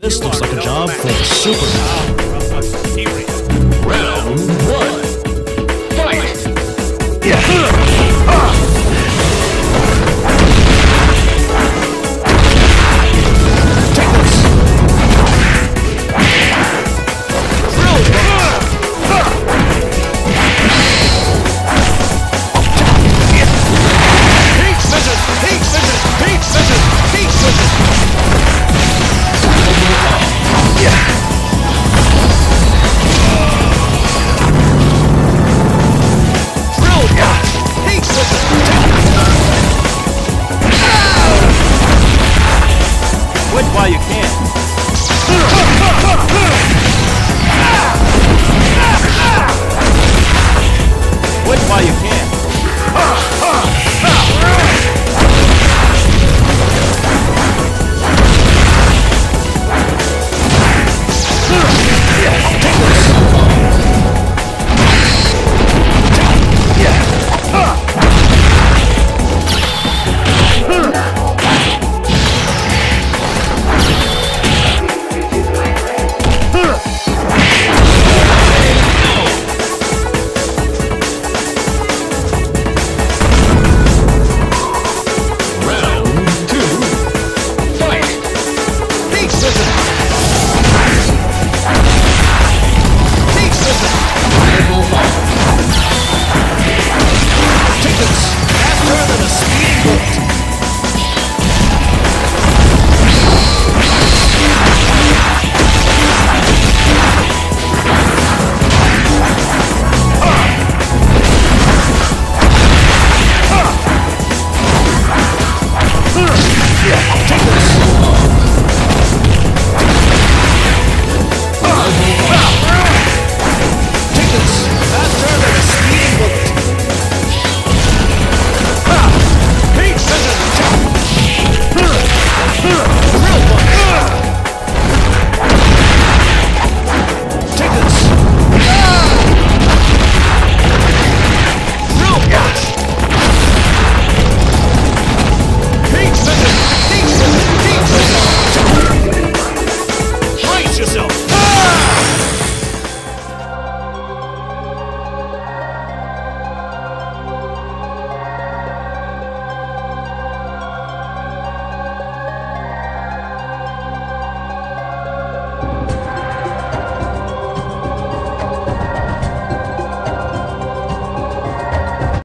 This looks like a job for Superman. Quit while you can.